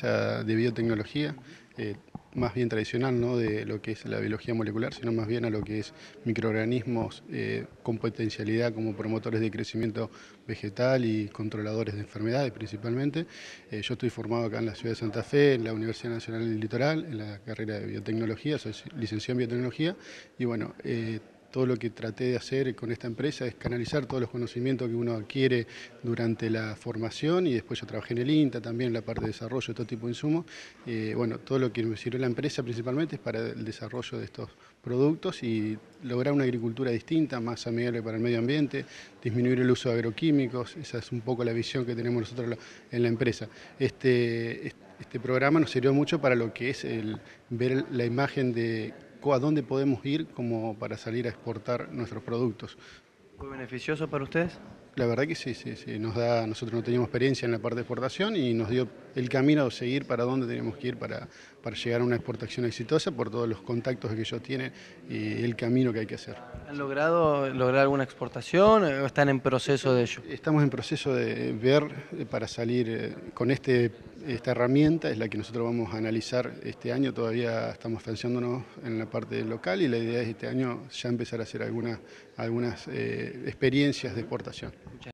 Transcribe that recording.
De biotecnología, eh, más bien tradicional, no de lo que es la biología molecular, sino más bien a lo que es microorganismos eh, con potencialidad como promotores de crecimiento vegetal y controladores de enfermedades principalmente. Eh, yo estoy formado acá en la ciudad de Santa Fe, en la Universidad Nacional del Litoral, en la carrera de biotecnología, soy licenciado en biotecnología y bueno, todo lo que traté de hacer con esta empresa es canalizar todos los conocimientos que uno adquiere durante la formación y después yo trabajé en el INTA también en la parte de desarrollo de todo tipo de insumos. Eh, bueno, todo lo que me sirvió la empresa principalmente es para el desarrollo de estos productos y lograr una agricultura distinta, más amigable para el medio ambiente, disminuir el uso de agroquímicos, esa es un poco la visión que tenemos nosotros en la empresa. Este, este programa nos sirvió mucho para lo que es el ver la imagen de a dónde podemos ir como para salir a exportar nuestros productos. ¿Fue beneficioso para ustedes? La verdad que sí, sí, sí. Nos da, nosotros no teníamos experiencia en la parte de exportación y nos dio el camino a seguir para dónde teníamos que ir para, para llegar a una exportación exitosa por todos los contactos que ellos tienen y el camino que hay que hacer. ¿Han logrado lograr alguna exportación o están en proceso de ello? Estamos en proceso de ver eh, para salir eh, con este, esta herramienta, es la que nosotros vamos a analizar este año. Todavía estamos financiándonos en la parte local y la idea es este año ya empezar a hacer algunas, algunas eh, experiencias de exportación.